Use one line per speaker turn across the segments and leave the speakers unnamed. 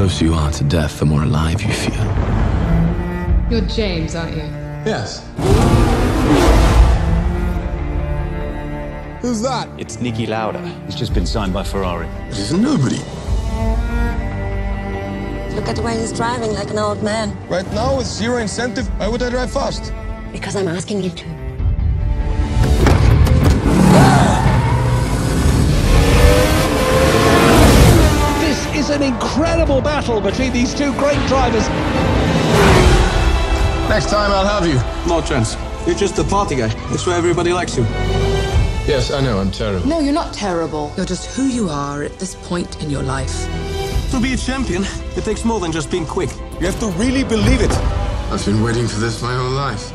closer you are to death, the more alive you feel.
You're James, aren't you?
Yes. Who's that?
It's Niki Lauda.
He's just been signed by Ferrari.
It is nobody.
Look at the way he's driving like an old man.
Right now, with zero incentive, why would I drive fast?
Because I'm asking you to.
Incredible battle between these two great drivers.
Next time, I'll have you.
No chance. You're just a party guy. That's why everybody likes you.
Yes, I know, I'm terrible.
No, you're not terrible. You're just who you are at this point in your life.
To be a champion, it takes more than just being quick.
You have to really believe it.
I've been waiting for this my whole life.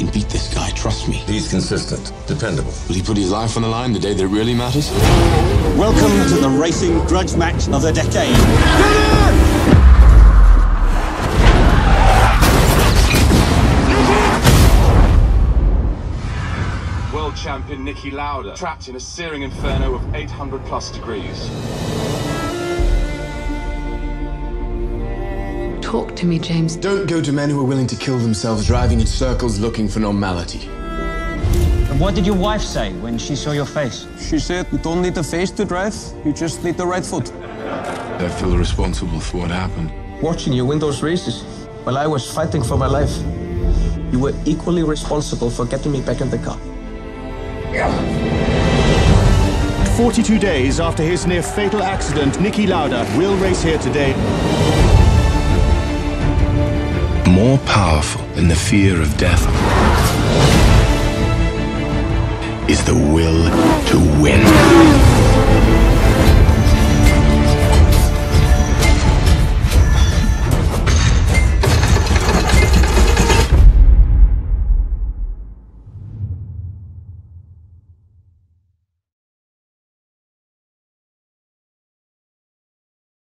I can beat this guy, trust me.
He's consistent, dependable.
Will he put his life on the line the day that it really matters?
Welcome to the racing grudge match of the decade.
World champion Niki Lauda, trapped in a searing inferno of 800 plus degrees.
Talk to me, James.
Don't go to men who are willing to kill themselves driving in circles looking for normality.
And what did your wife say when she saw your face?
She said you don't need a face to drive, you just need the right foot.
I feel responsible for what happened.
Watching you win those races while I was fighting for my life, you were equally responsible for getting me back in the car.
42 days after his near fatal accident, Niki Lauda will race here today.
Powerful than the fear of death is the will to win.